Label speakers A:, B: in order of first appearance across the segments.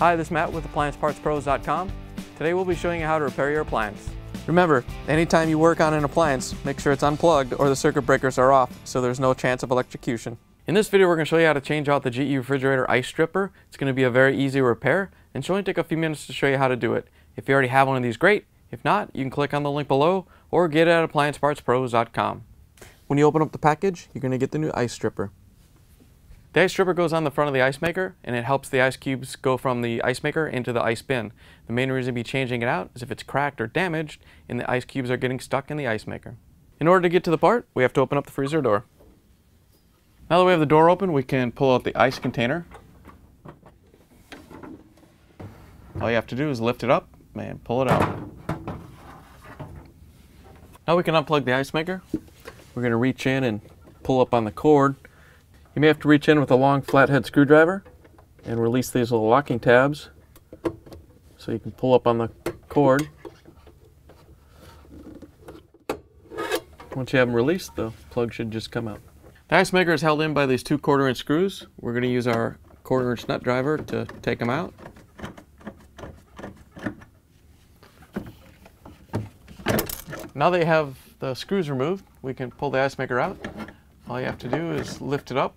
A: Hi, this is Matt with AppliancePartsPros.com. Today we'll be showing you how to repair your appliance. Remember, anytime you work on an appliance, make sure it's unplugged or the circuit breakers are off so there's no chance of electrocution. In this video, we're going to show you how to change out the GE refrigerator ice stripper. It's going to be a very easy repair and should only take a few minutes to show you how to do it. If you already have one of these, great. If not, you can click on the link below or get it at AppliancePartsPros.com. When you open up the package, you're going to get the new ice stripper. The ice stripper goes on the front of the ice maker and it helps the ice cubes go from the ice maker into the ice bin. The main reason to be changing it out is if it's cracked or damaged and the ice cubes are getting stuck in the ice maker. In order to get to the part, we have to open up the freezer door. Now that we have the door open, we can pull out the ice container. All you have to do is lift it up and pull it out. Now we can unplug the ice maker. We're going to reach in and pull up on the cord you may have to reach in with a long flathead screwdriver and release these little locking tabs so you can pull up on the cord. Once you have them released, the plug should just come out. The ice maker is held in by these two quarter inch screws. We're going to use our quarter inch nut driver to take them out. Now that you have the screws removed, we can pull the ice maker out. All you have to do is lift it up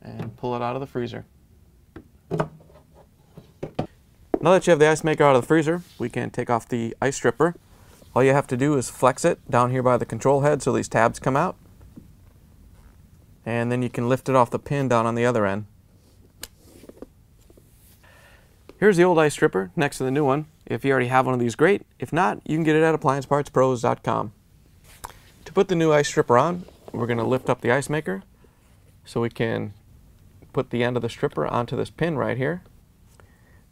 A: and pull it out of the freezer. Now that you have the ice maker out of the freezer, we can take off the ice stripper. All you have to do is flex it down here by the control head so these tabs come out. And then you can lift it off the pin down on the other end. Here's the old ice stripper next to the new one. If you already have one of these, great. If not, you can get it at appliancepartspros.com. To put the new ice stripper on, we're going to lift up the ice maker so we can put the end of the stripper onto this pin right here.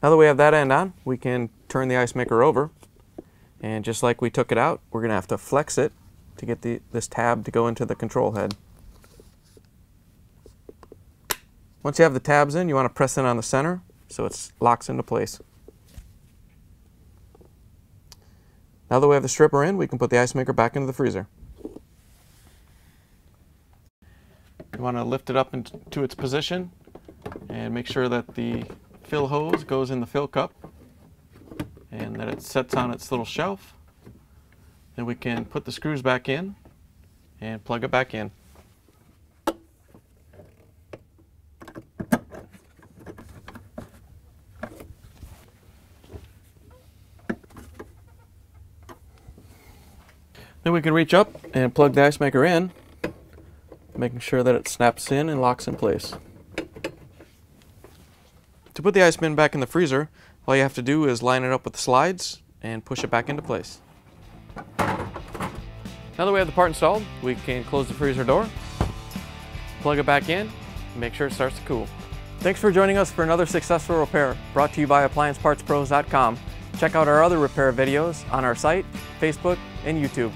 A: Now that we have that end on, we can turn the ice maker over. And just like we took it out, we're going to have to flex it to get the, this tab to go into the control head. Once you have the tabs in, you want to press in on the center so it locks into place. Now that we have the stripper in, we can put the ice maker back into the freezer. You want to lift it up into its position and make sure that the fill hose goes in the fill cup and that it sets on its little shelf. Then we can put the screws back in and plug it back in. Then we can reach up and plug the ice maker in making sure that it snaps in and locks in place. To put the ice bin back in the freezer, all you have to do is line it up with the slides and push it back into place. Now that we have the part installed, we can close the freezer door, plug it back in, and make sure it starts to cool. Thanks for joining us for another successful repair brought to you by AppliancePartsPros.com. Check out our other repair videos on our site, Facebook, and YouTube.